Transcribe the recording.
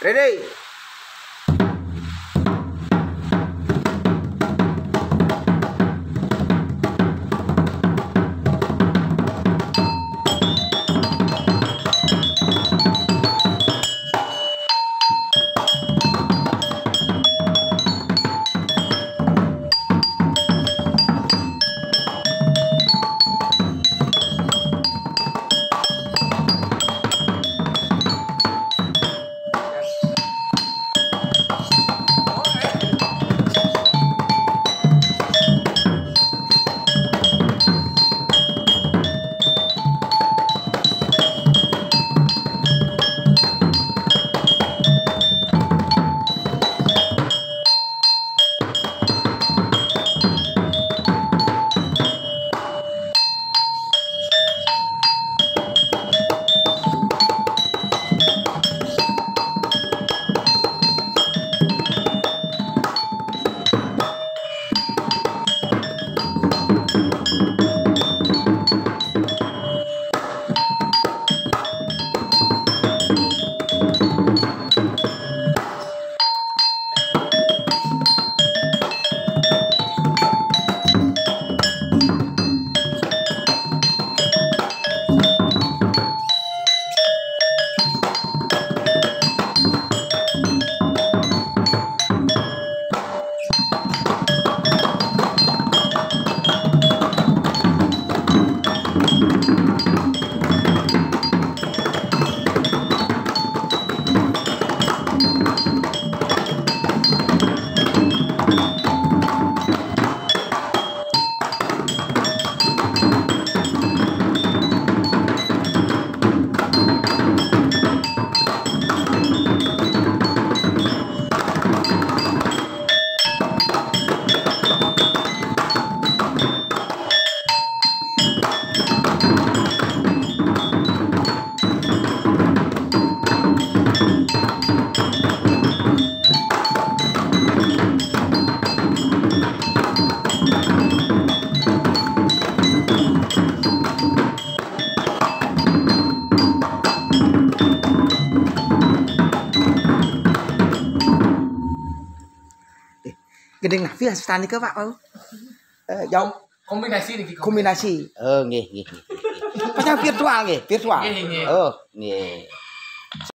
Peraí. Gede nafia stani ke Pak mau. Eh, jauh kombinasi nih kombinasi. Eh, nggih, nggih. Macam virtual nggih, virtual. Nggih, nggih. Oh, nggih.